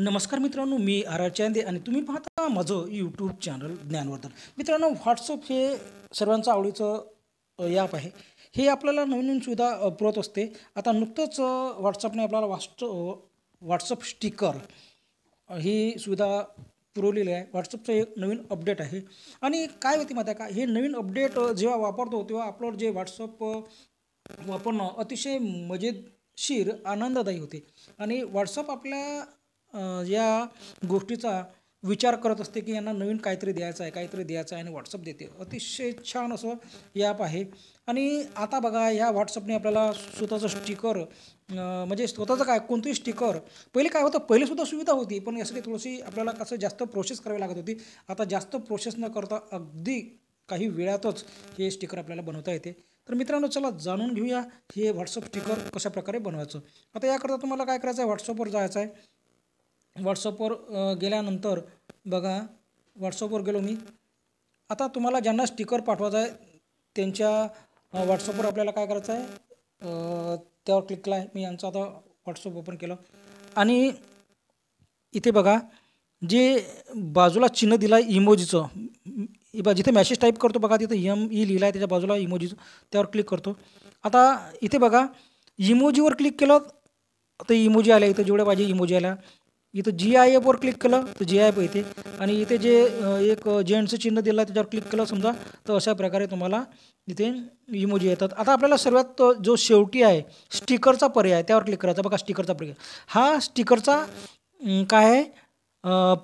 नमस्कार मित्रांनो मी R R Chande आणि तुम्ही पाहता माझं यूट्यूब चॅनल ज्ञानवर्धन. मित्रांनो व्हॉट्सअप हे सर्वांचं आवडीचं ॲप आहे. हे आपल्याला नवीन नवीन सुविधा पुरवत असते. आता नुकतंच व्हॉट्सअपने आपल्याला वास्ट व्हॉट्सअप स्टिकर ही सुविधा पुरवलेली आहे. व्हॉट्सअपचं एक नवीन अपडेट आहे. आणि काय होते माहिती आहे का? हे नवीन अपडेट जेव्हा वापरतो तेव्हा आपलं जे व्हॉट्सअप वापरणं अतिशय मजेशीर आनंददायी होते. आणि व्हॉट्सअप आपल्या या गोष्टीचा विचार करत असते की यांना नवीन काहीतरी द्यायचं आहे काहीतरी द्यायचं आहे आणि व्हॉट्सअप देते. अतिशय छान असं ॲप आहे. आणि आता बघा ह्या व्हॉट्सअपने आपल्याला स्वतःचं स्टिकर म्हणजे स्वतःचं काय कोणतंही स्टिकर पहिले काय होतं पहिलेसुद्धा सुविधा होती पण यासाठी थोडीशी आपल्याला कसं जास्त प्रोसेस करावी लागत होती. आता जास्त प्रोसेस न करता अगदी काही वेळातच हे स्टिकर आपल्याला बनवता येते. तर मित्रांनो चला जाणून घेऊया हे व्हॉट्सअप स्टिकर कशा प्रकारे बनवायचं. आता याकरता तुम्हाला काय करायचं आहे? व्हॉट्सअपवर जायचं आहे. व्हॉट्सअपवर गेल्यानंतर बघा व्हॉट्सअपवर गेलो मी. आता तुम्हाला ज्यांना स्टिकर पाठवायचा आहे त्यांच्या व्हॉट्सअपवर आपल्याला काय करायचं आहे त्यावर क्लिक केला आहे. मी यांचं आता व्हॉट्सअप ओपन केलं. आणि इथे बघा जे बाजूला चिन्ह दिलं आहे इमोजीचं इ- बा जिथे मॅसेज टाईप करतो बघा तिथं एम ई e लिहिलं आहे त्याच्या बाजूला इमोजीचं त्यावर क्लिक करतो. आता इथे बघा इमोजीवर क्लिक केलं तर इमोजी आल्या इथं जेवढ्या पाहिजे इमोजी आल्या. इथं जी आय एफवर क्लिक केलं तर जी आय एफ येते आणि इथे जे एक जेंट्सचं चिन्ह दिलं आहे त्याच्यावर क्लिक केलं समजा तर अशा प्रकारे तुम्हाला इथे इमोजी येतात. आता आपल्याला सर्वात जो शेवटी आहे स्टिकरचा पर्याय त्यावर क्लिक करायचा. बघा स्टिकरचा पर्याय. हा स्टिकरचा काय आहे?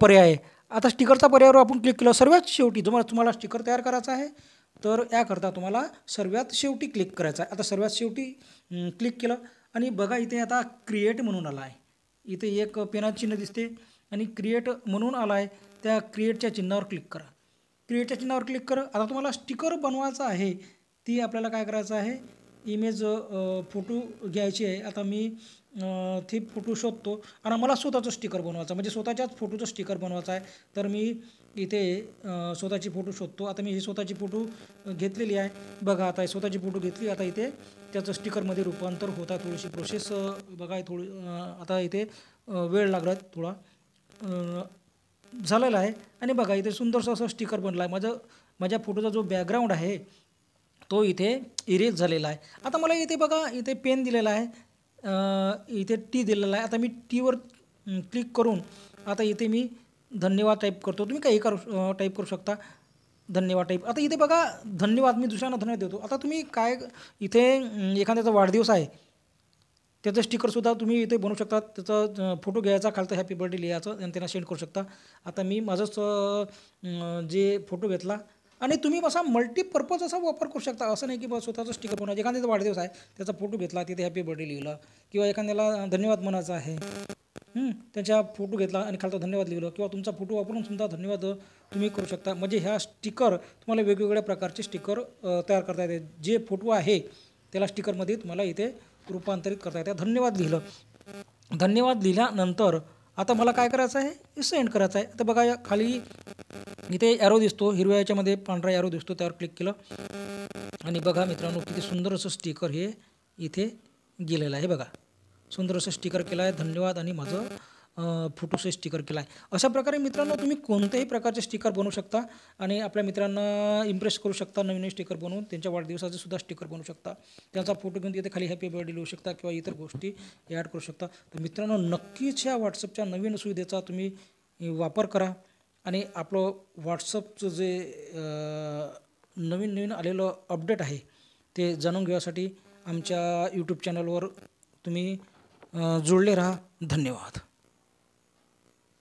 पर्याय आहे. आता स्टिकरचा पर्यायावर आपण क्लिक केलं सर्वात शेवटी तुम्हाला तुम्हाला स्टिकर तयार करायचा आहे तर याकरता तुम्हाला सर्वात शेवटी क्लिक करायचा आहे. आता सर्वात शेवटी क्लिक केलं. आणि बघा इथे आता क्रिएट म्हणून आला आहे. इथे एक पेनाचं चिन्ह दिसते आणि क्रिएट म्हणून आला आहे त्या क्रिएटच्या चिन्हावर क्लिक करा. क्रिएटच्या चिन्हावर क्लिक करा. आता तुम्हाला स्टिकर बनवायचं आहे ती आपल्याला काय करायचं आहे? इमेज फोटो घ्यायची आहे. आता मी ती फोटो शोधतो. आणि मला स्वतःचं स्टिकर बनवायचा म्हणजे स्वतःच्याच फोटोचं स्टिकर बनवायचा आहे. तर मी इथे स्वतःची फोटो शोधतो. आता मी ही स्वतःची फोटो घेतलेली आहे. बघा आता स्वतःची फोटो घेतली. आता इथे त्याचं स्टिकरमध्ये रूपांतर होत आहे थोडीशी प्रोसेस बघा थोडी आता इथे वेळ लागला थोडा. झालेला आहे. आणि बघा इथे सुंदरसं असं स्टिकर बनलं आहे. माझं माझ्या फोटोचा जो बॅकग्राऊंड आहे तो इथे इरेज झालेला आहे. आता मला इथे बघा इथे पेन दिलेला आहे इथे टी दिलेला आहे. आता मी टीवर क्लिक करून आता इथे मी धन्यवाद टाईप करतो. तुम्ही काही करू टाईप करू शकता. धन्यवाद टाईप आता इथे बघा धन्यवाद मी दुसऱ्यांना धन्यवाद देतो. आता तुम्ही काय इथे एखाद्याचा वाढदिवस आहे. त्याचं स्टिकरसुद्धा तुम्ही इथे बनवू शकता. त्याचा फोटो घ्यायचा खालचा हॅपी बर्थडे लिहायचं आणि त्यांना सेंड करू शकता. आता मी माझंच जे फोटो घेतला आणि तुम्ही असा मल्टीपर्पज असा वापर करू शकता. असं नाही की बस स्वतःचं स्टिकर बनवायचं. एखाद्याचा वाढदिवस आहे त्याचा फोटो घेतला तिथे हॅपी बर्थडे लिहिलं किंवा एखाद्याला धन्यवाद म्हणायचं आहे. हं, त्याच्या फोटो घेतला आणि खालचा धन्यवाद लिहिलं किंवा तुमचा फोटो वापरून सुद्धा धन्यवाद तुम्ही करू शकता. म्हणजे ह्या स्टिकर तुम्हाला वेगवेगळ्या प्रकारचे स्टिकर तयार करता येते. जे फोटो आहे त्याला स्टिकरमध्ये तुम्हाला इथे रूपांतरित करता येते. धन्यवाद लिहिलं. धन्यवाद लिहिल्यानंतर आता मला काय करायचं आहे? सेंड करायचं आहे. आता बघा या खाली इथे ॲरो दिसतो. हिरव्या याच्यामध्ये पांढरा ॲरो दिसतो. त्यावर क्लिक केलं. आणि बघा मित्रांनो किती सुंदर असं स्टिकर हे इथे गेलेलं आहे बघा. सुंदर असं स्टिकर केलं आहे धन्यवाद. आणि माझं फोटोचं स्टिकर केलं आहे अशा प्रकारे मित्रांनो तुम्ही कोणत्याही प्रकारचे स्टिकर बनवू शकता. आणि आपल्या मित्रांना इम्प्रेस करू शकता. नवीन नवीन स्टिकर बनवून त्यांच्या वाढदिवसाचे सुद्धा स्टिकर बनवू शकता. त्यांचा फोटो घेऊन तिथे खाली हॅपी बर्थडे लिहू शकता किंवा इतर गोष्टी ॲड करू शकता. तर मित्रांनो नक्कीच ह्या व्हॉट्सअपच्या नवीन सुविधेचा तुम्ही वापर करा. आणि आपलं व्हॉट्सअपचं जे नवीन नवीन आलेलं अपडेट आहे ते जाणून घेण्यासाठी आमच्या यूट्यूब चॅनलवर तुम्ही जुळले जोडले राहा. धन्यवाद.